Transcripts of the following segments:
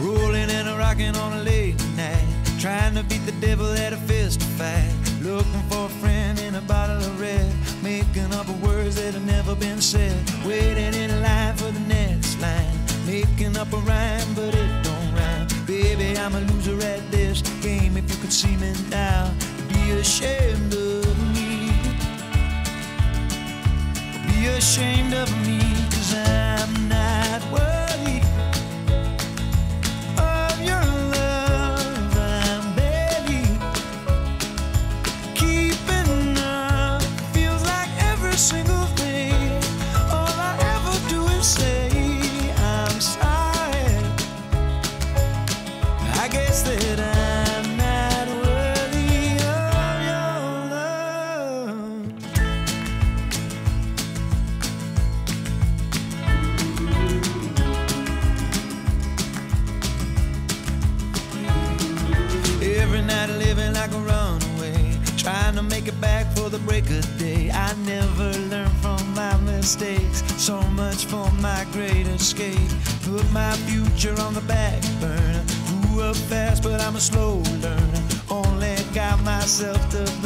Rolling and rocking on a late night, trying to beat the devil at a fist fight. Looking for a friend in a bottle of red. Making up words that have never been said. Waiting in line for the next line. Making up a rhyme, but it don't rhyme. Baby, I'm a loser at this game. If you could see me now, be ashamed of me. Be ashamed of me, cause I'm not worth before the break of day. I never learn from my mistakes. So much for my great escape. Put my future on the back burner. Grew up fast, but I'm a slow learner. Only got myself to blame.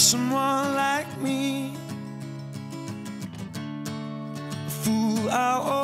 someone like me. A fool, I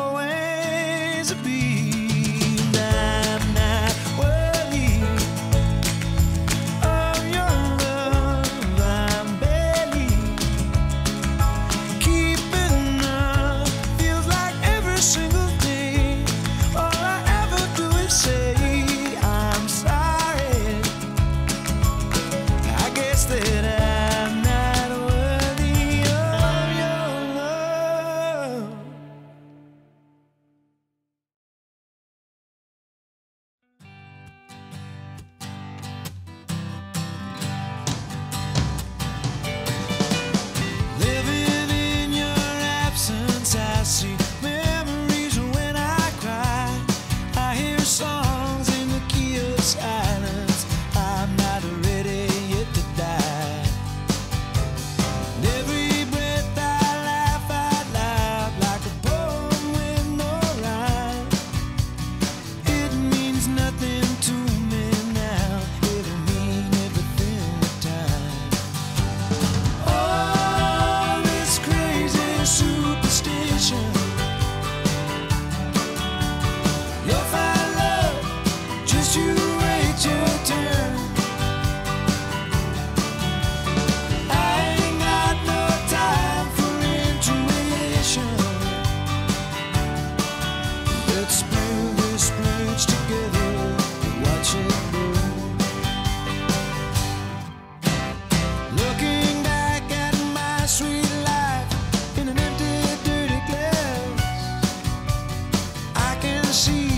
see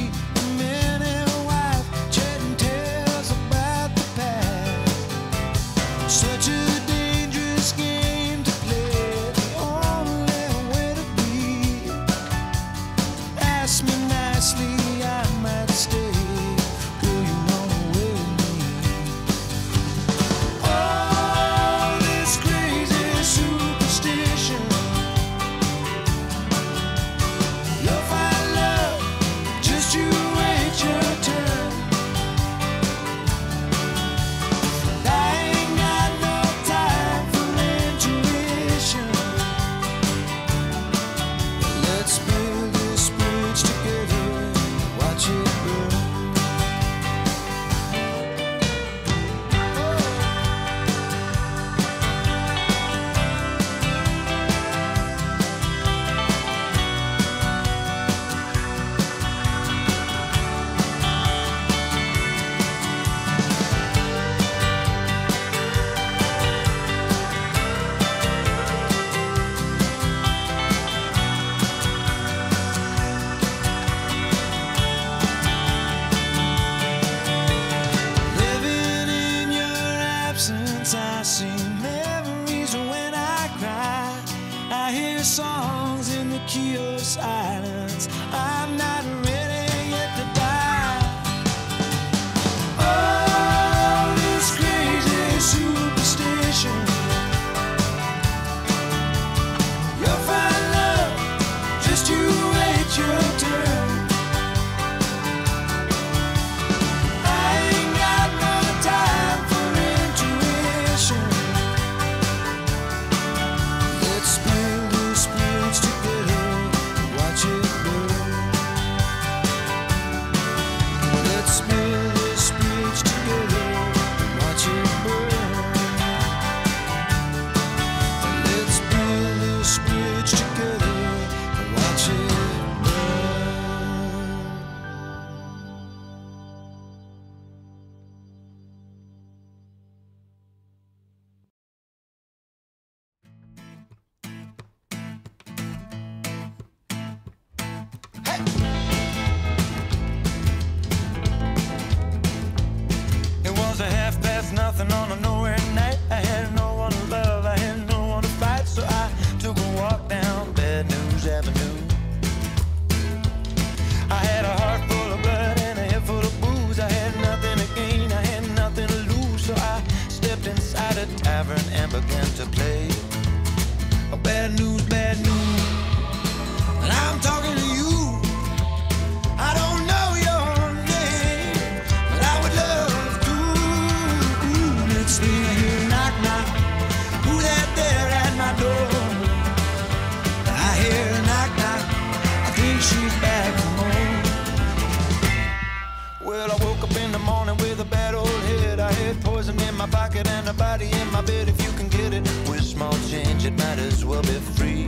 my bed. If you can get it with small change, it might as well be free.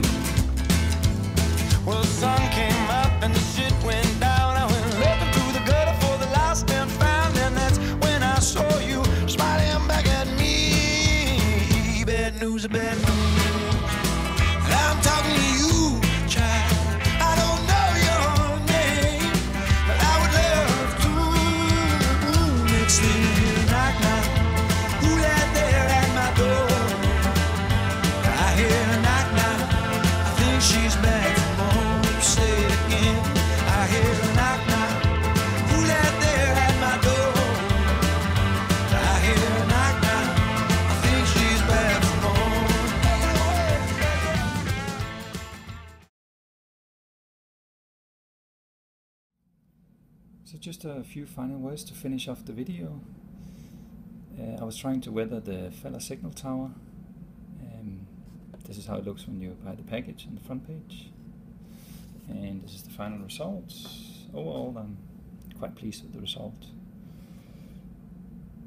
Well, sun came So just a few final words to finish off the video. Uh, I was trying to weather the Faller signal tower. Um, this is how it looks when you buy the package on the front page. And this is the final result. Overall, I'm quite pleased with the result.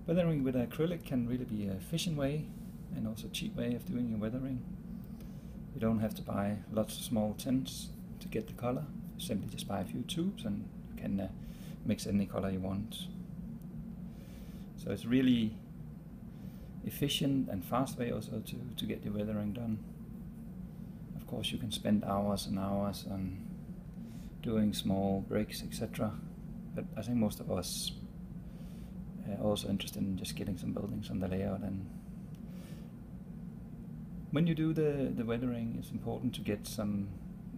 Weathering with acrylic can really be a efficient way and also cheap way of doing your weathering. You don't have to buy lots of small tins to get the color. You simply just buy a few tubes and you can uh, mix any color you want. So it's really efficient and fast way also to, to get your weathering done. Of course you can spend hours and hours on doing small breaks etc. But I think most of us are also interested in just getting some buildings on the layout and when you do the, the weathering it's important to get some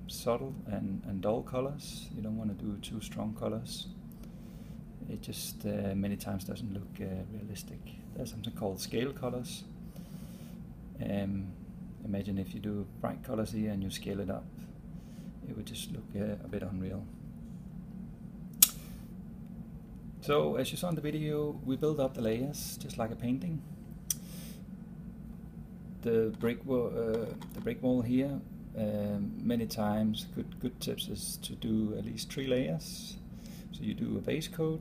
subtle and, and dull colors. You don't want to do too strong colors. It just uh, many times doesn't look uh, realistic. There's something called scale colors. Um, imagine if you do bright colors here and you scale it up, it would just look uh, a bit unreal. So as you saw in the video, we build up the layers just like a painting. The brick wall, uh, the brick wall here, um, many times good good tips is to do at least three layers. So you do a base coat,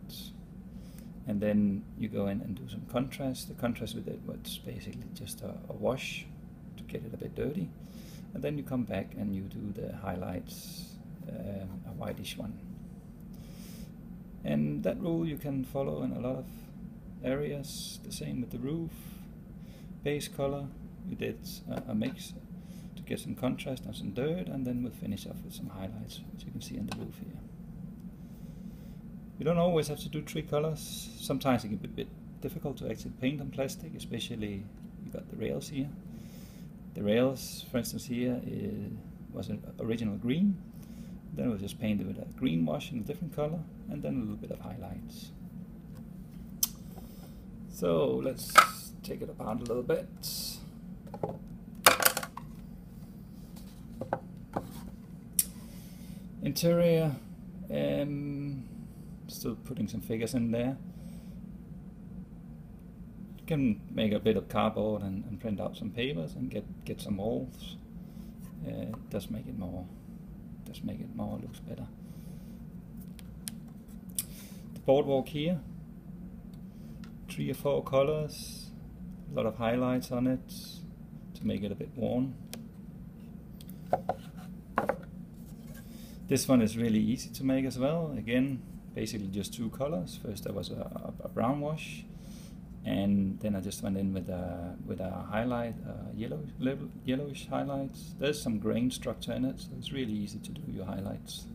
and then you go in and do some contrast. The contrast with it was basically just a, a wash to get it a bit dirty, and then you come back and you do the highlights, um, a whitish one. And that rule you can follow in a lot of areas. The same with the roof. Base color, we did a, a mix to get some contrast and some dirt, and then we'll finish off with some highlights, which you can see in the roof here. You don't always have to do three colors. Sometimes it can be a bit difficult to actually paint on plastic, especially you got the rails here. The rails, for instance, here is, was an original green. Then we'll just paint it with a green wash in a different color and then a little bit of highlights. So let's take it apart a little bit. Interior, um, still putting some figures in there. You can make a bit of cardboard and, and print out some papers and get, get some walls. Uh, it does make it more, does make it more, looks better. The boardwalk here, three or four colors, a lot of highlights on it to make it a bit worn. This one is really easy to make as well. Again, basically just two colors. First there was a, a brown wash, and then I just went in with a with a highlight, uh, yellow yellowish highlights. There's some grain structure in it, so it's really easy to do your highlights.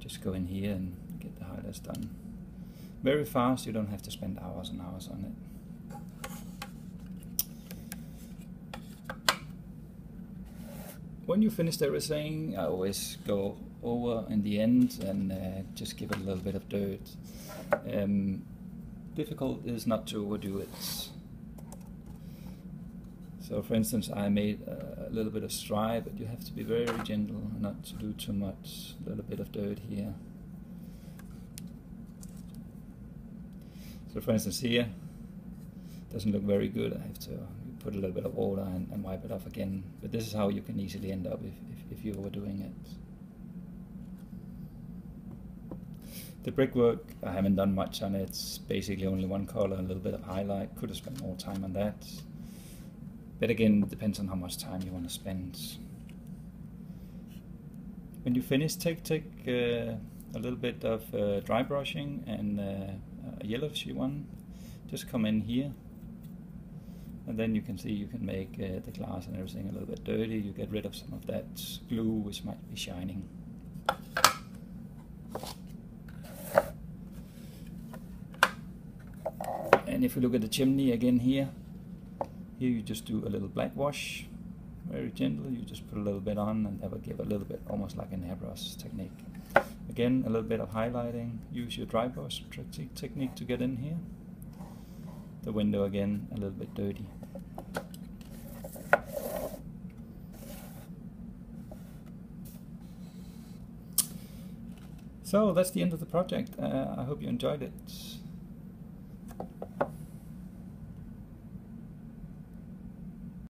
Just go in here and get the highlights done. Very fast. You don't have to spend hours and hours on it. When you finish everything, I always go over in the end and uh, just give it a little bit of dirt. Um, difficult is not to overdo it. So for instance, I made a, little bit of stripe, but you have to be very gentle not to do too much. A little bit of dirt here. So for instance here, doesn't look very good. I have to put a little bit of water and, and, wipe it off again. But this is how you can easily end up if, if, if you were doing it. The brickwork, I haven't done much on it. It's basically only one color, a little bit of highlight. Could have spent more time on that. But again, depends on how much time you want to spend. When you finish, take take uh, a little bit of uh, dry brushing and uh, a yellowish one. Just come in here and then you can see you can make uh, the glass and everything a little bit dirty. You get rid of some of that glue which might be shining. And if you look at the chimney again here, here you just do a little black wash, very gentle. You just put a little bit on and that will give a little bit, almost like an airbrush technique. Again, a little bit of highlighting. Use your dry brush technique to get in here the window again a little bit dirty. So that's the end of the project. Uh, I hope you enjoyed it.